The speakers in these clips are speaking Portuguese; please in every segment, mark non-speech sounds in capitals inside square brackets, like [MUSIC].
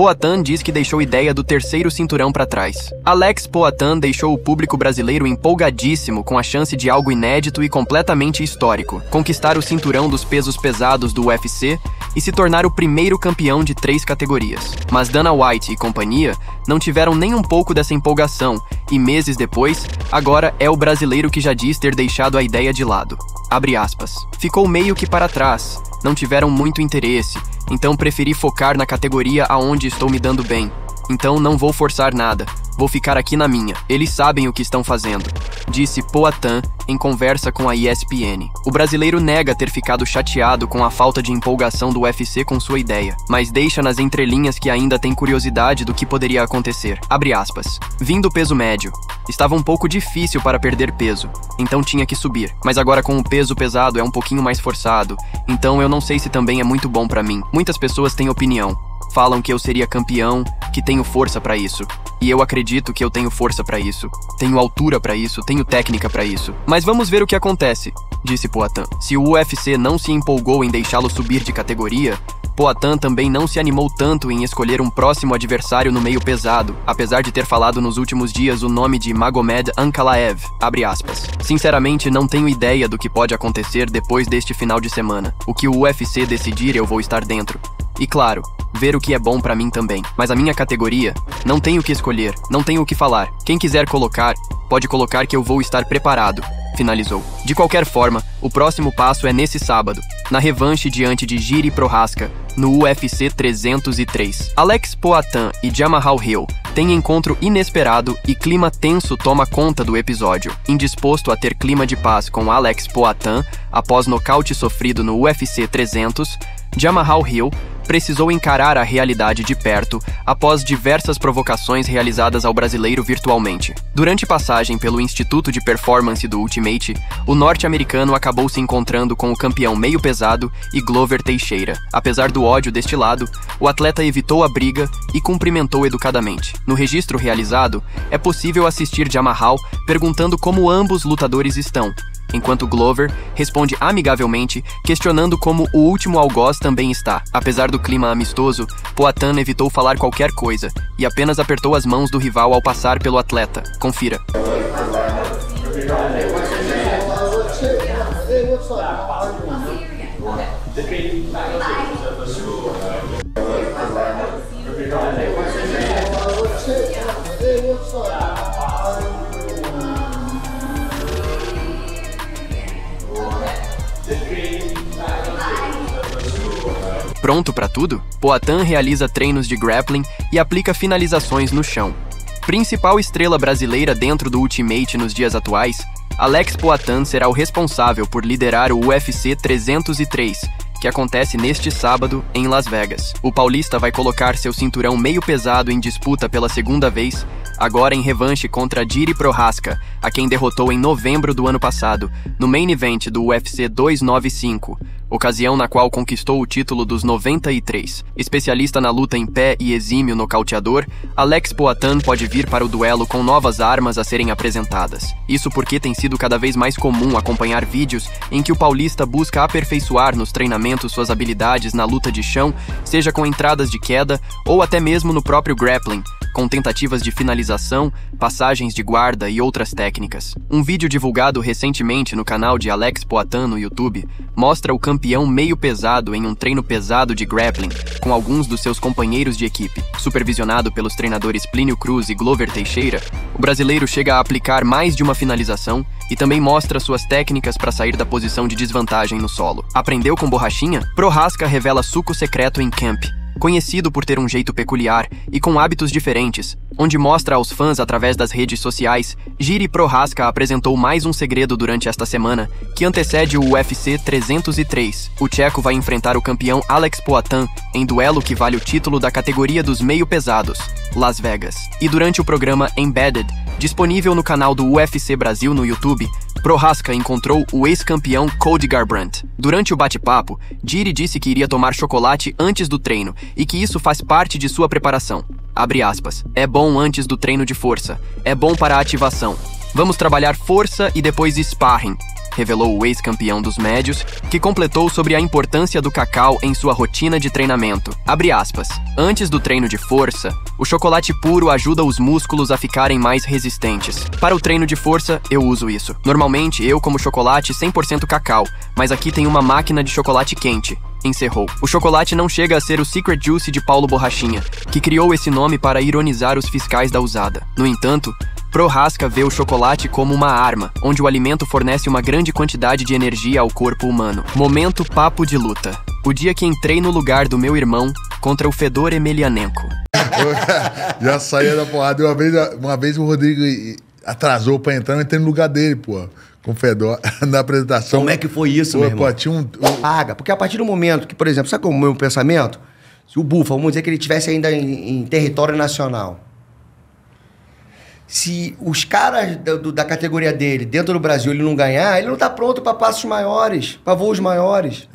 Poatan diz que deixou ideia do terceiro cinturão para trás. Alex Poatan deixou o público brasileiro empolgadíssimo com a chance de algo inédito e completamente histórico: conquistar o cinturão dos pesos pesados do UFC e se tornar o primeiro campeão de três categorias. Mas Dana White e companhia não tiveram nem um pouco dessa empolgação e meses depois, agora é o brasileiro que já diz ter deixado a ideia de lado. Abre aspas. Ficou meio que para trás, não tiveram muito interesse, então preferi focar na categoria aonde estou me dando bem. Então não vou forçar nada, vou ficar aqui na minha. Eles sabem o que estão fazendo, disse Poatan em conversa com a ESPN. O brasileiro nega ter ficado chateado com a falta de empolgação do UFC com sua ideia, mas deixa nas entrelinhas que ainda tem curiosidade do que poderia acontecer. Abre aspas. Peso médio. Estava um pouco difícil para perder peso, então tinha que subir. Mas agora com o peso pesado é um pouquinho mais forçado, então eu não sei se também é muito bom para mim. Muitas pessoas têm opinião, Falam que eu seria campeão, que tenho força para isso. E eu acredito que eu tenho força para isso. Tenho altura para isso, tenho técnica para isso. Mas vamos ver o que acontece, disse Poatan. Se o UFC não se empolgou em deixá-lo subir de categoria, Poatan também não se animou tanto em escolher um próximo adversário no meio pesado, apesar de ter falado nos últimos dias o nome de Magomed Ankalaev. Sinceramente, não tenho ideia do que pode acontecer depois deste final de semana. O que o UFC decidir, eu vou estar dentro. E claro, ver o que é bom para mim também. Mas a minha categoria, não tenho o que escolher, não tenho o que falar. Quem quiser colocar, pode colocar que eu vou estar preparado. Finalizou. De qualquer forma, o próximo passo é nesse sábado, na revanche diante de Giri Prohaska, no UFC 303. Alex Poatan e Jamal Hill têm encontro inesperado e clima tenso toma conta do episódio. Indisposto a ter clima de paz com Alex Poatan após nocaute sofrido no UFC 300, Jamal Hill precisou encarar a realidade de perto após diversas provocações realizadas ao brasileiro virtualmente. Durante passagem pelo Instituto de Performance do Ultimate, o norte-americano acabou se encontrando com o campeão meio pesado e Glover Teixeira. Apesar do ódio deste lado, o atleta evitou a briga e cumprimentou educadamente. No registro realizado, é possível assistir Jamal perguntando como ambos lutadores estão, enquanto Glover responde amigavelmente, questionando como o último algoz também está. Apesar do clima amistoso, Poatan evitou falar qualquer coisa e apenas apertou as mãos do rival ao passar pelo atleta. Confira. Pronto para tudo? Poatan realiza treinos de grappling e aplica finalizações no chão. Principal estrela brasileira dentro do Ultimate nos dias atuais, Alex Poatan será o responsável por liderar o UFC 303, que acontece neste sábado em Las Vegas. O paulista vai colocar seu cinturão meio pesado em disputa pela segunda vez, agora em revanche contra Jiri Prohaska, a quem derrotou em novembro do ano passado, no main event do UFC 295 ocasião na qual conquistou o título dos 93. Especialista na luta em pé e exímio nocauteador, Alex Poatan pode vir para o duelo com novas armas a serem apresentadas. Isso porque tem sido cada vez mais comum acompanhar vídeos em que o paulista busca aperfeiçoar nos treinamentos suas habilidades na luta de chão, seja com entradas de queda ou até mesmo no próprio grappling, com tentativas de finalização, passagens de guarda e outras técnicas. Um vídeo divulgado recentemente no canal de Alex Poatan no YouTube mostra o campeão meio pesado em um treino pesado de grappling com alguns dos seus companheiros de equipe. Supervisionado pelos treinadores Plínio Cruz e Glover Teixeira, o brasileiro chega a aplicar mais de uma finalização e também mostra suas técnicas para sair da posição de desvantagem no solo. Aprendeu com borrachinha? Prohasca revela suco secreto em camp conhecido por ter um jeito peculiar e com hábitos diferentes, onde mostra aos fãs através das redes sociais, Giri Prohaska apresentou mais um segredo durante esta semana, que antecede o UFC 303. O tcheco vai enfrentar o campeão Alex Poatan em duelo que vale o título da categoria dos meio pesados, Las Vegas. E durante o programa Embedded, disponível no canal do UFC Brasil no YouTube, Prohaska encontrou o ex-campeão Cody Garbrandt. Durante o bate-papo, Jiri disse que iria tomar chocolate antes do treino e que isso faz parte de sua preparação. Abre aspas. É bom antes do treino de força. É bom para a ativação. Vamos trabalhar força e depois sparring. Revelou o ex-campeão dos médios, que completou sobre a importância do cacau em sua rotina de treinamento. Aspas. Antes do treino de força, o chocolate puro ajuda os músculos a ficarem mais resistentes. Para o treino de força, eu uso isso. Normalmente, eu como chocolate 100% cacau, mas aqui tem uma máquina de chocolate quente, encerrou. O chocolate não chega a ser o Secret Juice de Paulo Borrachinha, que criou esse nome para ironizar os fiscais da usada. No entanto, Prohaska vê o chocolate como uma arma, onde o alimento fornece uma grande quantidade de energia ao corpo humano. Momento papo de luta. O dia que entrei no lugar do meu irmão contra o Fedor Emelianenko. [LAUGHS] Já saía da porrada. Uma vez, uma vez o Rodrigo atrasou pra entrar, eu entrei no lugar dele, pô. Com o Fedor, [LAUGHS] na apresentação. Como é que foi isso, Pô, meu irmão? pô, tinha um. Paga. Porque a partir do momento que, por exemplo, sabe como é o meu pensamento? Se o Búfalo, vamos dizer que ele estivesse ainda em, em território nacional. Se os caras da, do- da categoria dele, dentro do Brasil, ele não ganhar, ele não tá pronto para passos maiores, para voos maiores.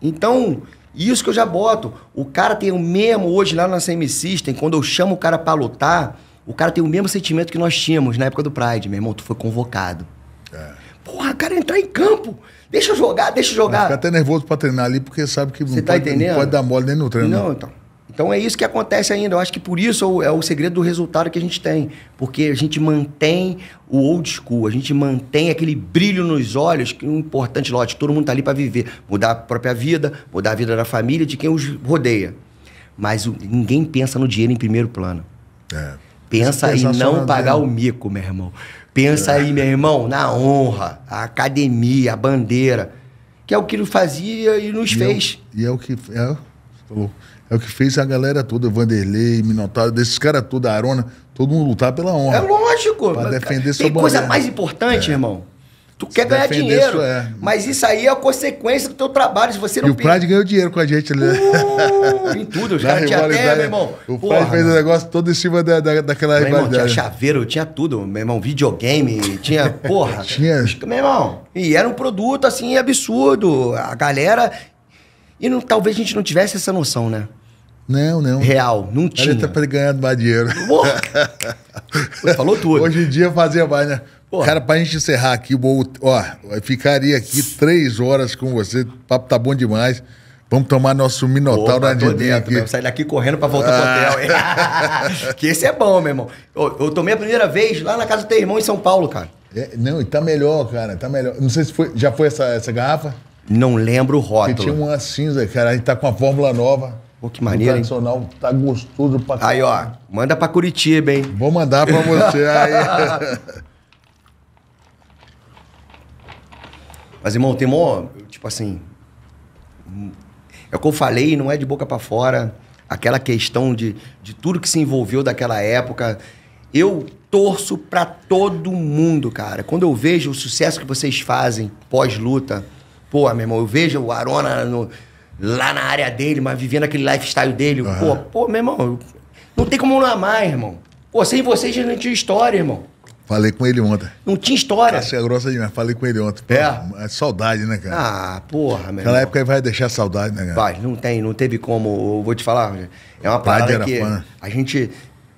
Então, isso que eu já boto. O cara tem o mesmo, hoje lá na Semi System, quando eu chamo o cara para lutar, o cara tem o mesmo sentimento que nós tínhamos na época do Pride. Meu irmão, tu foi convocado. Porra, cara, entrar em campo. Deixa eu jogar, deixa eu jogar. ficar até nervoso pra treinar ali, porque sabe que não, tá pode, não pode dar mole nem no treino. Não, então. Então é isso que acontece ainda. Eu acho que por isso é o, é o segredo do resultado que a gente tem. Porque a gente mantém o old school, a gente mantém aquele brilho nos olhos, que é um importante, lógico, todo mundo tá ali para viver. Mudar a própria vida, mudar a vida da família, de quem os rodeia. Mas o- ninguém pensa no dinheiro em primeiro plano. É. Pensa em não pagar dele. o mico, meu irmão. Pensa aí, meu irmão, na honra, a academia, a bandeira. Que é o que ele fazia e nos E é fez. E é o que. É, é o que fez a galera toda, Vanderlei, Minotauro, desses caras todos, Arona, todo mundo lutar pela honra. É lógico. Pra defender cara, sua Tem coisa bandeira. mais importante, irmão. Tu quer ganhar dinheiro. sua- é. Mas isso aí é a consequência do teu trabalho. Se você E não o Pride ganhou dinheiro com a gente ali. né? Uh, em tudo. Os caras tinham até, rivalidade. meu irmão. O porra, Pride fez o meu negócio todo em cima da, da, daquela irmão, tinha rivalidade. chaveiro, tinha tudo. Meu irmão, videogame, tinha, [LAUGHS] porra. Tinha. Meu irmão. E era um produto, assim, absurdo. A galera... E não- talvez a gente não tivesse essa noção, né? Não, não. Real. Não Ele tinha. tá ele ganhar mais dinheiro. Porra. Falou tudo. Hoje em dia fazia mais, né? Porra. Cara, pra gente encerrar aqui, vou- ó, ficaria aqui três horas com você. O papo tá bom demais. Vamos tomar nosso Minotauro tô Andidinho dentro, aqui. Sair daqui correndo pra voltar pro hotel. hein? [LAUGHS] que esse é bom, meu irmão. Eu, eu tomei a primeira vez lá na casa do teu irmão em São Paulo, cara. É, não, e tá melhor, cara. Tá melhor. Não sei se foi, já foi essa, essa garrafa. Não lembro o rótulo. tinha uma cinza, cara. A gente tá com a fórmula nova. Pô, que maneiro, O hein? tradicional tá gostoso pra Aí, ó. Manda pra Curitiba, hein? Vou mandar pra você [LAUGHS] aí. Mas, irmão, tem mó... Tipo assim... É o que eu falei, não é de boca pra fora. Aquela questão de, de tudo que se envolveu daquela época. Eu torço pra todo mundo, cara. Quando eu vejo o sucesso que vocês fazem pós-luta, pô, meu irmão, eu vejo o Arona no- lá na área dele, mas vivendo aquele lifestyle dele. Pô, pô, meu irmão, eu- não tem como não amar, irmão. Pô, sem vocês não tinha história, irmão. Falei com ele ontem. Não tinha história. Essa é grossa demais. Falei com ele ontem. Pô, É? é saudade, né, cara? Ah, porra, meu Aquela irmão. época aí vai deixar saudade, né, cara? Vai, não tem, não teve como. Eu vou te falar, é uma parada que fã. a gente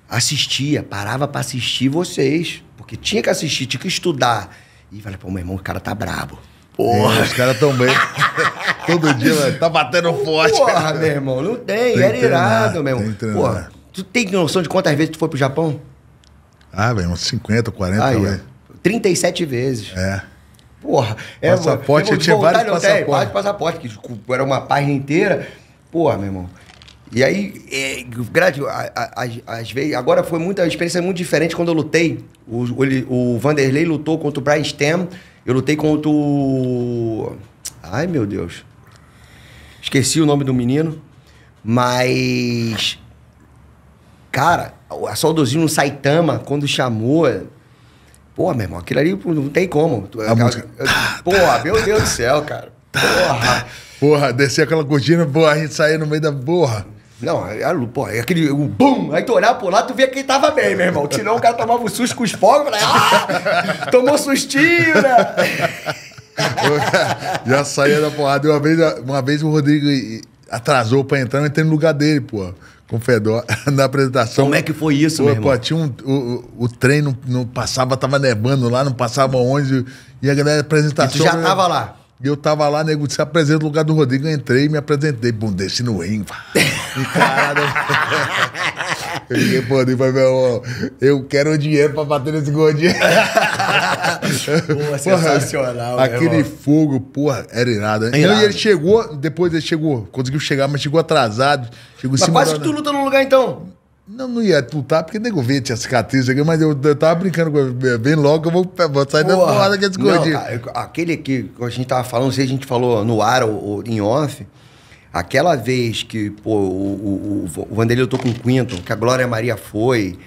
assistia, parava pra assistir vocês, porque tinha que assistir, tinha que estudar. E falei, pô, meu irmão, o cara tá brabo. É, Porra, os caras tão bem. [LAUGHS] Todo dia, velho, tá batendo forte. porra, meu irmão, não tem, Tem era irado, meu irmão. Porra, tu tem noção de quantas vezes tu foi pro Japão? Ah, velho, uns 50, 40 Aí, ó, 37 vezes. É. Porra, Passaporte, meu irmão, eu tinha vários passaportes. vários passaportes, que era uma página inteira. Porra, meu irmão. E aí, é, a- às- vezes, agora foi muita experiência muito diferente quando eu lutei. O, ele- o Vanderlei lutou contra o Brian Stem, eu lutei contra o. Ai, meu Deus. Esqueci o nome do menino, mas. Cara, a Saudosino no Saitama, quando chamou. Pô, meu irmão, aquilo ali não tem como. A música- Porra, meu Deus do céu, cara. Porra. [LAUGHS] Porra, descer aquela cortina, porra, a gente saía no meio da porra. Não, é, é, pô, é aquele. O bum! Aí tu olhava por lá, tu via quem tava bem, meu irmão. Senão o cara tomava um susto com os fogos, falei, ah! Tomou sustinho, né? [LAUGHS] Já saía da porrada. Uma vez, uma vez o Rodrigo atrasou pra entrar, eu entrei no lugar dele, pô. Com o Fedor, [LAUGHS] na apresentação. Como é que foi isso, Pô, meu irmão? pô, tinha um, o, o, trem não, não passava, tava nevando lá, não passava onde. E a galera E apresentação. tu já tava lá. E eu tava lá, nego, se apresenta no lugar do Rodrigo, eu entrei e me apresentei. Bom, desci no ringue. E caralho. eu liguei pro Rodrigo e falei, meu irmão, eu quero o dinheiro pra bater nesse gordinho. [LAUGHS] Pô, sensacional, Aquele irmão. fogo, porra, era irado. né? Irado. E ele chegou, depois ele chegou, conseguiu chegar, mas chegou atrasado. Chegou Mas quase que tu luta no lugar, então. Não, não ia lutar, porque nego vê, tinha cicatriz aqui, mas eu, eu tava brincando com ele. Bem logo eu vou, vou sair da Porra. porrada que cara, aquele que a gente tava falando, não sei se a gente falou no ar ou, ou em off, aquela vez que pô, o, o, o Vanderlei lutou com o Quinton, que a Glória Maria foi,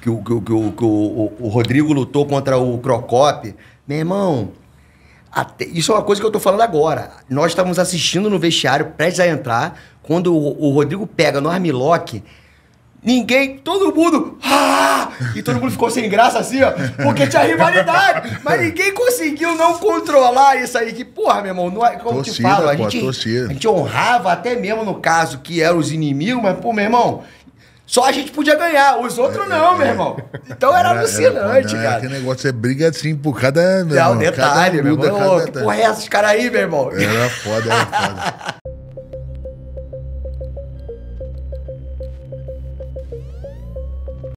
que o, que, o- que o, que o, o Rodrigo lutou contra o Crocop, meu irmão, até- isso é uma coisa que eu tô falando agora. Nós estávamos assistindo no vestiário, prestes a entrar, quando o, o Rodrigo pega no armlock, ninguém, todo mundo, ah! e todo mundo ficou sem graça assim, ó, porque tinha rivalidade, mas ninguém conseguiu não controlar isso aí, que porra, meu irmão, não é, como te Torcida, falo, a pô, gente, torcida. a gente honrava até mesmo no caso que eram os inimigos, mas, pô, meu irmão, só a gente podia ganhar, os outros não, meu irmão. Então era, alucinante, não, cara. Aquele negócio é briga assim por cada. meu É irmão, detalhe, cada meu irmão. cada Ô, que porra é essa, caras aí, meu irmão? Era foda, era foda. [LAUGHS]